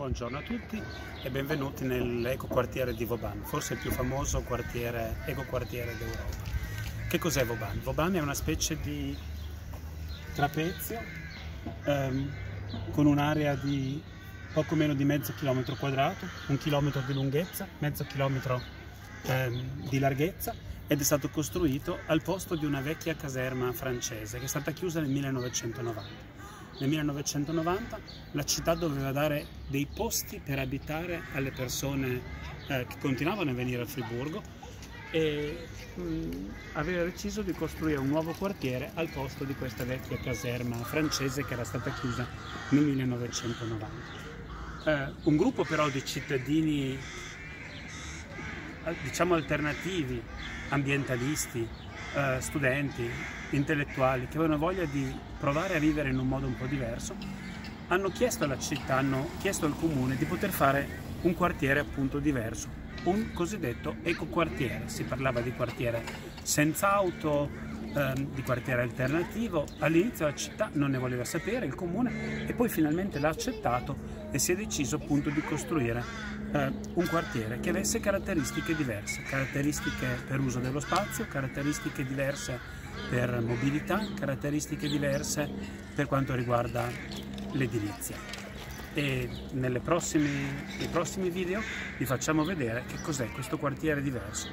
Buongiorno a tutti e benvenuti nell'ecoquartiere di Vauban, forse il più famoso quartiere, ecoquartiere d'Europa. Che cos'è Vauban? Vauban è una specie di trapezio ehm, con un'area di poco meno di mezzo chilometro quadrato, un chilometro di lunghezza, mezzo chilometro ehm, di larghezza ed è stato costruito al posto di una vecchia caserma francese che è stata chiusa nel 1990 nel 1990 la città doveva dare dei posti per abitare alle persone eh, che continuavano a venire a Friburgo e mh, mm, aveva deciso di costruire un nuovo quartiere al posto di questa vecchia caserma francese che era stata chiusa nel 1990. Eh, un gruppo però di cittadini diciamo alternativi, ambientalisti, eh, studenti, intellettuali che avevano voglia di provare a vivere in un modo un po' diverso, hanno chiesto alla città, hanno chiesto al comune di poter fare un quartiere appunto diverso, un cosiddetto ecoquartiere. Si parlava di quartiere senza auto, ehm, di quartiere alternativo. All'inizio la città non ne voleva sapere, il comune, e poi finalmente l'ha accettato e si è deciso appunto di costruire eh, un quartiere che avesse caratteristiche diverse, caratteristiche per uso dello spazio, caratteristiche diverse per mobilità, caratteristiche diverse per quanto riguarda l'edilizia. E nei prossimi video vi facciamo vedere che cos'è questo quartiere diverso.